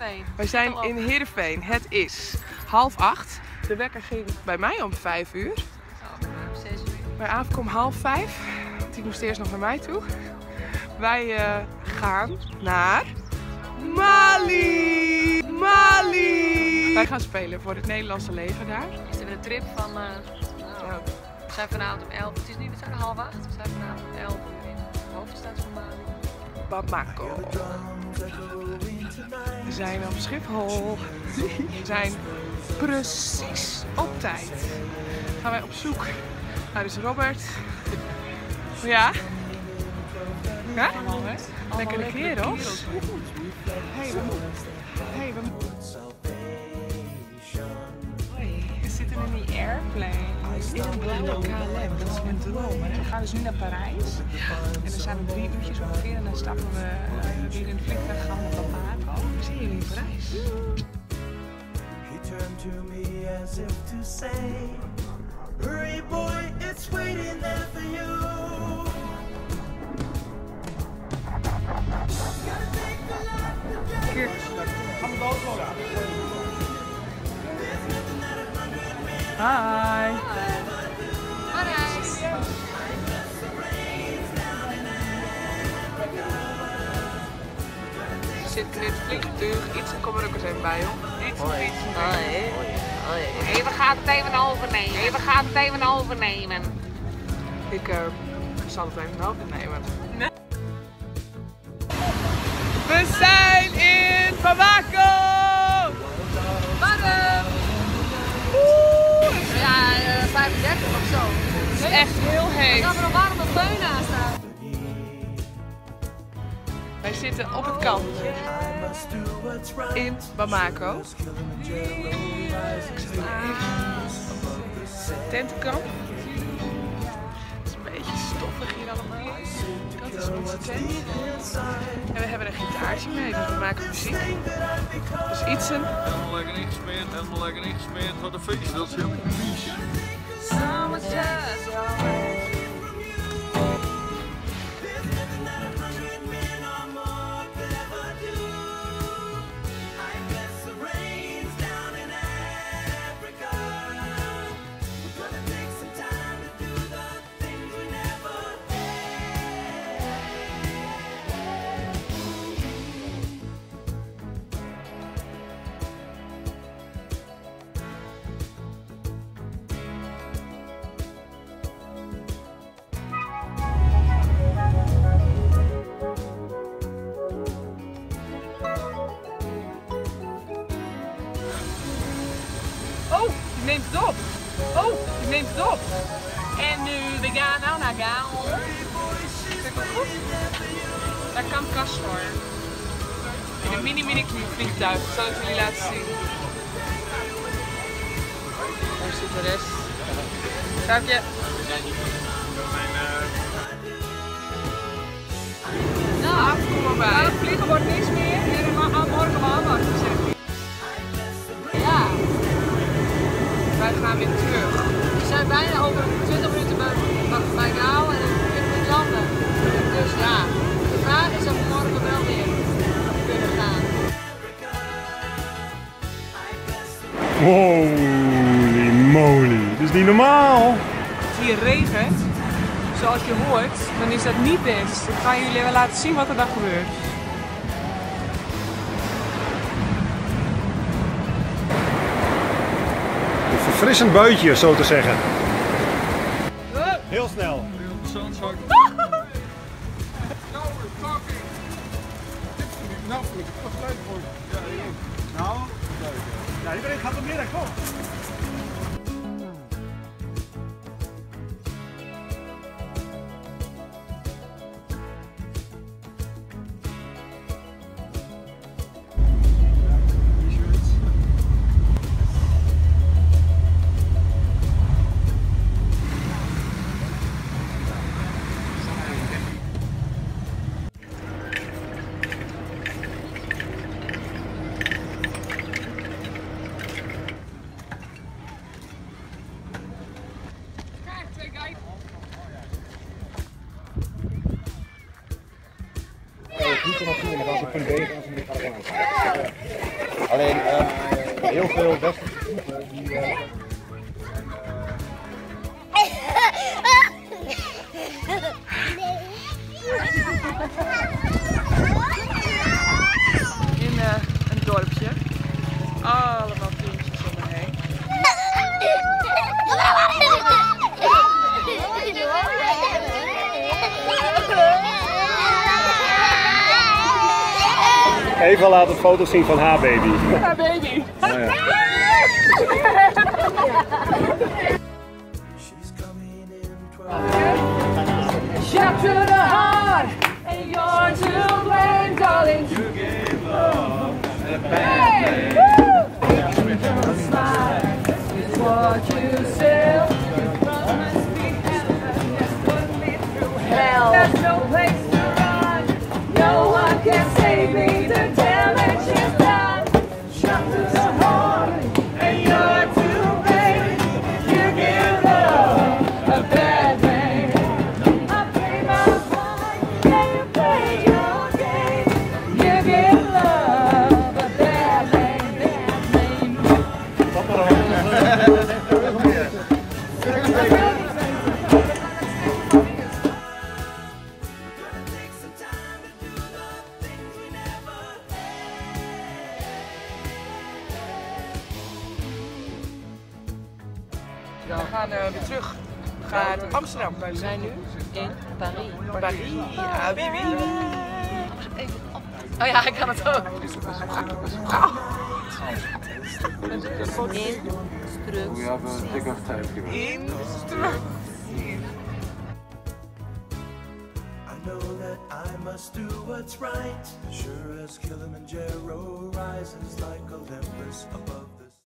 Heerenveen. We zijn in Heerenveen. Het is half acht. De wekker ging bij mij om vijf uur. Nou, zes uur. Om half vijf. Die moest eerst nog naar mij toe. Wij eh, gaan naar Mali. Mali. Wij gaan spelen voor het Nederlandse leger daar. Eerst hebben we een trip van... eh, nou, we zijn vanavond om 11 Het is nu, we zijn half acht. We zijn vanavond om 11 uur in de hoofdstad van Mali. Bamako. We zijn op Schiphol. We zijn precies op tijd. Gaan wij op zoek naar dus Robert. Ja? Ja? Lekkere kerels. Hey, we moeten. Hey, we moeten. Airplane. In een blauwe KLM. Dat is mijn droom. Hè? We gaan dus nu naar Parijs. En dan zijn we drie uurtjes ongeveer. En dan stappen we eh, weer in de vliegtuig gaan we naar Bamako. Dan zien jullie in Parijs. He turned to me as if to say, Hurry, boy, it's waiting there for you. Hi. Parijs! We zitten in het vliegtuig. Iets kom er ook eens even bij, hoor. Iets of iets. Hey, we gaan het even overnemen. Hey, we gaan het even overnemen. Ik eh, zal het even overnemen. We zijn echt heel heet. Dan er een warme naast staan. Wij zitten op het kamp in Bamako. Tentenkamp. Het is een beetje stoffig hier allemaal. Dat is onze tent. En we hebben een gitaartje mee, dus we maken muziek. Dus Ietsen. Helemaal lekker ingesmeerd, helemaal lekker ingesmeerd. Wat een feest, dat is heel vies. Someone's just alright. Neemt het op. Oh, je neemt het op. En nu, we gaan nou naar Gaal. Goed. Daar kan Castor. In een mini mini vliegtuig. Ik zal het jullie laten zien. Daar zit de rest. Schaapje. Nou, maar bij. het vliegen wordt niks meer. Holy moly, dat is niet normaal. Het hier regent, zoals je hoort, dan is dat niet best. Ik ga jullie wel laten zien wat er dan gebeurt. Een verfrissend buitje, zo te zeggen. Heel snel. Heel de zandzak. Nou, wat leuk voor je. Nou, ja, iedereen gaat er meer, kom. Groepen naartoe en dan gaan ze punt met elkaar Alleen eh, heel veel westerse groepen die. Eva laat een foto zien van haar baby. Ja, baby. She's coming in 12. Shot to the heart, and you're to blame, darling. You gave love a bad naar Amsterdam. We zijn nu in Paris. Paris. Ja, wie wie. Oh ja, ik kan het ook. Instructie. I know that I must do what's right. Sure as Kilimanjaro rises like Olympus above